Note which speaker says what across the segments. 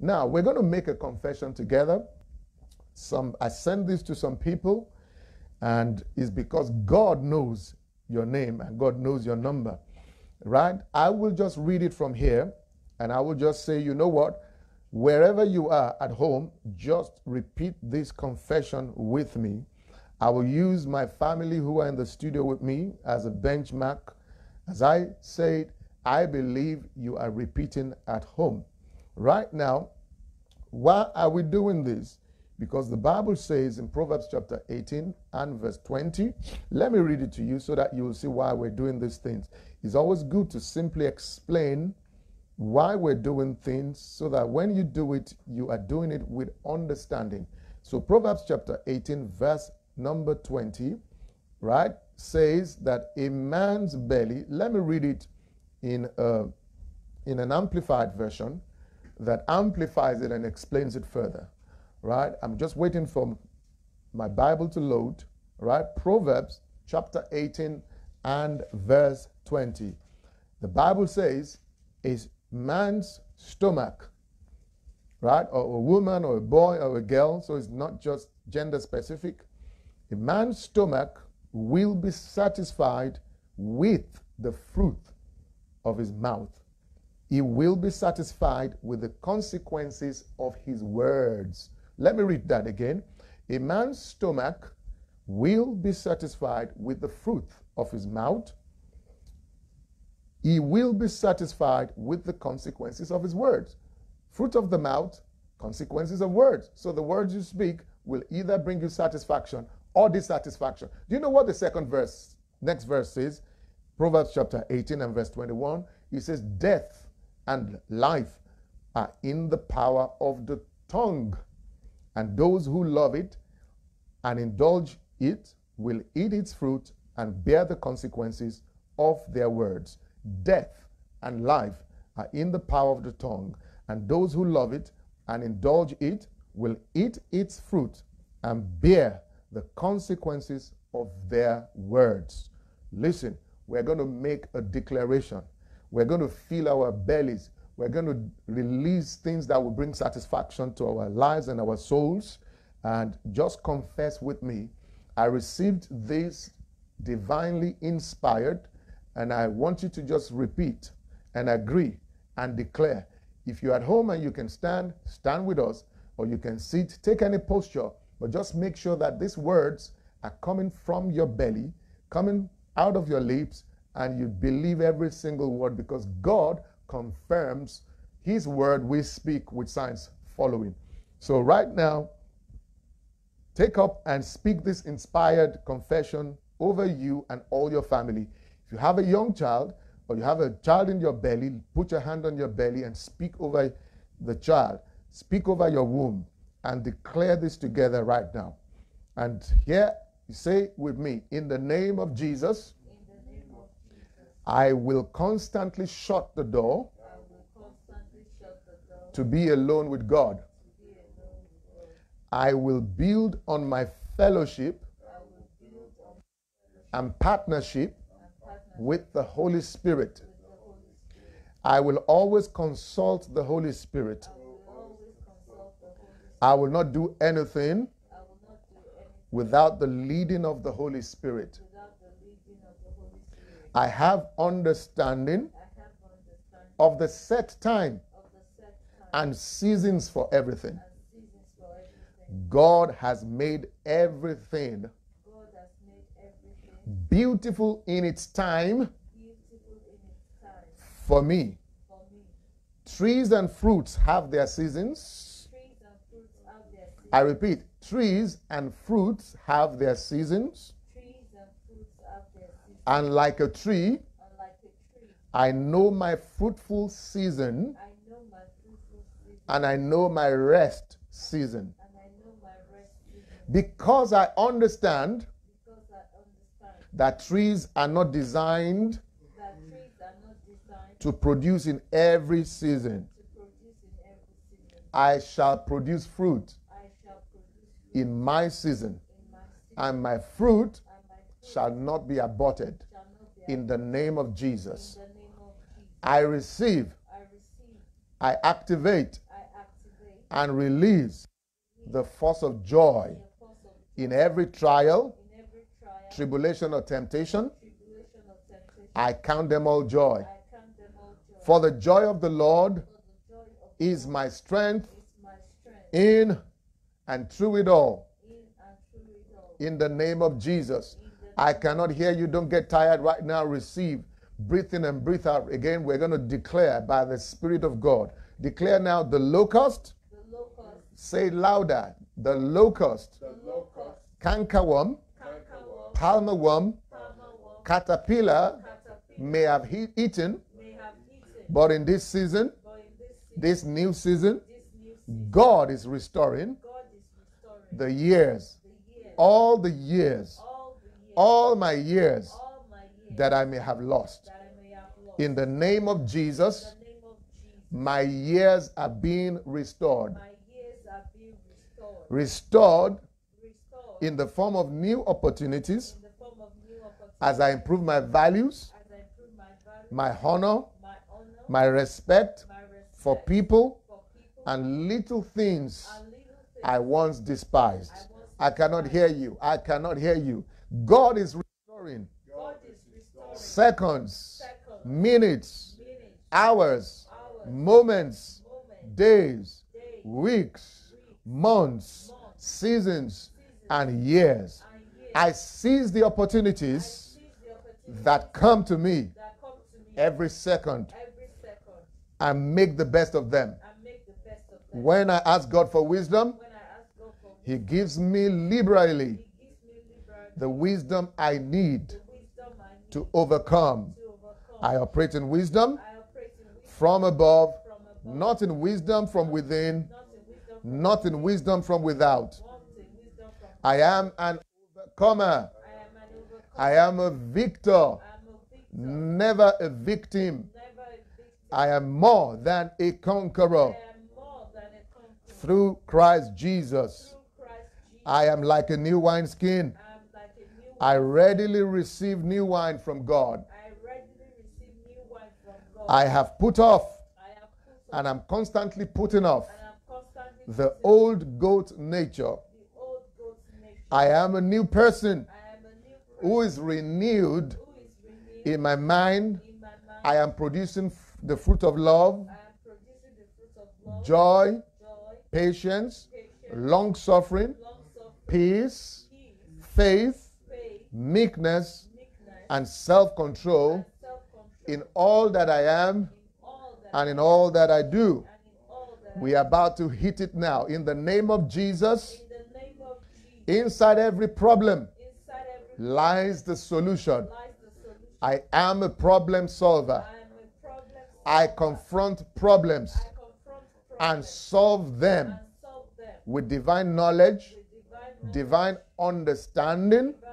Speaker 1: Now, we're going to make a confession together. Some I sent this to some people and it's because God knows your name and God knows your number. Right? I will just read it from here and I will just say, you know what? Wherever you are at home, just repeat this confession with me. I will use my family who are in the studio with me as a benchmark. As I said, I believe you are repeating at home. Right now, why are we doing this? Because the Bible says in Proverbs chapter 18 and verse 20, let me read it to you so that you will see why we're doing these things. It's always good to simply explain why we're doing things so that when you do it, you are doing it with understanding. So, Proverbs chapter 18, verse number 20, right, says that a man's belly, let me read it in, a, in an amplified version that amplifies it and explains it further, right? I'm just waiting for my Bible to load, right? Proverbs chapter 18 and verse 20. The Bible says, is man's stomach, right? Or a woman or a boy or a girl, so it's not just gender specific. A man's stomach will be satisfied with the fruit of his mouth. He will be satisfied with the consequences of his words. Let me read that again. A man's stomach will be satisfied with the fruit of his mouth he will be satisfied with the consequences of his words. Fruit of the mouth, consequences of words. So the words you speak will either bring you satisfaction or dissatisfaction. Do you know what the second verse, next verse is? Proverbs chapter 18 and verse 21. He says, Death and life are in the power of the tongue, and those who love it and indulge it will eat its fruit and bear the consequences of their words. Death and life are in the power of the tongue, and those who love it and indulge it will eat its fruit and bear the consequences of their words. Listen, we're going to make a declaration. We're going to fill our bellies. We're going to release things that will bring satisfaction to our lives and our souls. And just confess with me I received this divinely inspired and I want you to just repeat and agree and declare. If you're at home and you can stand, stand with us, or you can sit, take any posture, but just make sure that these words are coming from your belly, coming out of your lips, and you believe every single word because God confirms His word we speak with signs following. So, right now, take up and speak this inspired confession over you and all your family. If you have a young child or you have a child in your belly, put your hand on your belly and speak over the child. Speak over your womb and declare this together right now. And here, say with me, in the name of Jesus,
Speaker 2: Name of Jesus
Speaker 1: I will constantly shut the door
Speaker 2: shut the door
Speaker 1: to be alone with God. I will build on my fellowship
Speaker 2: on
Speaker 1: and partnership
Speaker 2: and partner
Speaker 1: with the Holy Spirit.
Speaker 2: the Holy Spirit.
Speaker 1: I will always consult the Holy Spirit.
Speaker 2: I will always consult the Holy Spirit.
Speaker 1: I will not do anything
Speaker 2: I will not do anything
Speaker 1: without the leading of the Holy Spirit.
Speaker 2: without the leading of the Holy Spirit.
Speaker 1: I have understanding of the set time and seasons for everything. God has made everything beautiful in its time for me. Trees and fruits have their seasons. I repeat, trees and fruits have their seasons.
Speaker 2: Trees and fruits have their seasons.
Speaker 1: And like a tree,
Speaker 2: like a tree,
Speaker 1: I know my fruitful season
Speaker 2: I know my fruitful season
Speaker 1: and I know my rest season.
Speaker 2: and I know my rest season
Speaker 1: Because I understand
Speaker 2: because I understand
Speaker 1: that trees are not designed
Speaker 2: are not designed
Speaker 1: to produce in every season.
Speaker 2: to produce in every season.
Speaker 1: I shall produce fruit
Speaker 2: shall produce fruit
Speaker 1: in my season,
Speaker 2: in my season,
Speaker 1: and my fruit
Speaker 2: and my fruit
Speaker 1: shall not be aborted.
Speaker 2: shall not be
Speaker 1: In the name of Jesus,
Speaker 2: the name of Jesus.
Speaker 1: I receive,
Speaker 2: I
Speaker 1: activate and release the force of joy
Speaker 2: the force of
Speaker 1: in every trial,
Speaker 2: in every trial,
Speaker 1: tribulation, or temptation.
Speaker 2: tribulation, or temptation.
Speaker 1: I count them all joy.
Speaker 2: I count them all joy.
Speaker 1: For the joy of the Lord
Speaker 2: For the joy of
Speaker 1: is my strength
Speaker 2: is my strength
Speaker 1: in and through it all.
Speaker 2: in and through it all.
Speaker 1: In the name of Jesus. I cannot hear you. Don't get tired right now. Receive. Breathe in and breathe out. Again, we're going to declare by the Spirit of God. Declare now the locust.
Speaker 2: the locust,
Speaker 1: Say louder. The locust,
Speaker 2: the locust,
Speaker 1: cankerworm,
Speaker 2: cankerworm,
Speaker 1: palmer worm,
Speaker 2: palmerworm,
Speaker 1: caterpillar
Speaker 2: caterpillar
Speaker 1: may have he- eaten,
Speaker 2: may have eaten,
Speaker 1: but in this season,
Speaker 2: in this season,
Speaker 1: this new season,
Speaker 2: this new season,
Speaker 1: God is restoring
Speaker 2: God is restoring
Speaker 1: the years,
Speaker 2: the years,
Speaker 1: all the years,
Speaker 2: all the years,
Speaker 1: all my years that I may have lost. In the name of Jesus, my years are being restored.
Speaker 2: restored.
Speaker 1: In the form of new opportunities as I improve my values,
Speaker 2: my
Speaker 1: honor,
Speaker 2: my
Speaker 1: respect for people, and little things I once despised.
Speaker 2: I
Speaker 1: cannot hear you. I cannot hear you. God is restoring
Speaker 2: God is restoring
Speaker 1: seconds,
Speaker 2: seconds,
Speaker 1: minutes,
Speaker 2: minutes,
Speaker 1: hours,
Speaker 2: hours,
Speaker 1: moments,
Speaker 2: moments,
Speaker 1: days,
Speaker 2: days,
Speaker 1: weeks,
Speaker 2: weeks,
Speaker 1: months,
Speaker 2: months,
Speaker 1: seasons,
Speaker 2: seasons,
Speaker 1: and years.
Speaker 2: and years.
Speaker 1: I seize the opportunities
Speaker 2: seize the opportunities
Speaker 1: that come to me
Speaker 2: come to me
Speaker 1: every second
Speaker 2: every second
Speaker 1: and make the best of them.
Speaker 2: and make the best of them.
Speaker 1: When I ask God for wisdom,
Speaker 2: When I ask God for
Speaker 1: He gives me liberally
Speaker 2: He gives me liberty,
Speaker 1: the wisdom I need
Speaker 2: the wisdom I need
Speaker 1: to overcome. I operate in wisdom
Speaker 2: I operate in wisdom
Speaker 1: from above, not in wisdom from within,
Speaker 2: not in wisdom from
Speaker 1: not in wisdom from without.
Speaker 2: not in wisdom from
Speaker 1: I am an overcomer.
Speaker 2: I am an overcomer.
Speaker 1: I am a victor,
Speaker 2: I am a victor,
Speaker 1: never a victim.
Speaker 2: never a victim.
Speaker 1: I am more than a conqueror
Speaker 2: I am more than a conqueror
Speaker 1: through Christ Jesus.
Speaker 2: through Christ Jesus.
Speaker 1: I am like a new wineskin.
Speaker 2: I am like a new
Speaker 1: I readily receive new wine from God.
Speaker 2: I readily receive new wine from God.
Speaker 1: I have put off
Speaker 2: have put
Speaker 1: and I'm constantly putting off
Speaker 2: constantly
Speaker 1: the
Speaker 2: putting
Speaker 1: old goat nature.
Speaker 2: the old goat's nature.
Speaker 1: I am a new person
Speaker 2: a new person
Speaker 1: who is renewed
Speaker 2: who is renewed
Speaker 1: in my mind.
Speaker 2: in my mind.
Speaker 1: I am producing the fruit of love,
Speaker 2: I am producing the fruit of love,
Speaker 1: joy,
Speaker 2: joy,
Speaker 1: patience,
Speaker 2: patience,
Speaker 1: long suffering,
Speaker 2: long suffering,
Speaker 1: peace, faith, meekness,
Speaker 2: meekness,
Speaker 1: and self control in all that I am
Speaker 2: that
Speaker 1: and in all that I do.
Speaker 2: and in all that
Speaker 1: We are about to hit it now. In the name of Jesus,
Speaker 2: in name of Jesus.
Speaker 1: inside every problem
Speaker 2: Inside every
Speaker 1: lies the solution.
Speaker 2: lies the solution.
Speaker 1: I am a problem solver.
Speaker 2: I am a.
Speaker 1: I confront problems
Speaker 2: I confront
Speaker 1: and solve them
Speaker 2: and solve them
Speaker 1: with divine knowledge,
Speaker 2: with divine knowledge,
Speaker 1: divine understanding,
Speaker 2: divine understanding,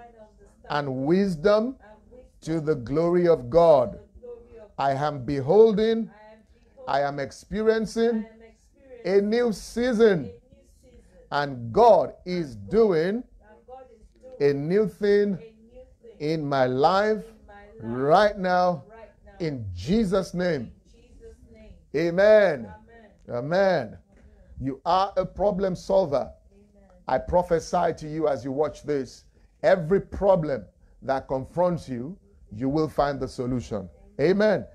Speaker 1: and wisdom to the glory of God. I am beholding,
Speaker 2: I am
Speaker 1: experiencing a new season, and God is doing a new thing in my life right now in Jesus' name. Amen.
Speaker 2: Amen.
Speaker 1: You are a problem solver. I prophesy to you as you watch this every problem that confronts you, you will find the solution. Amen.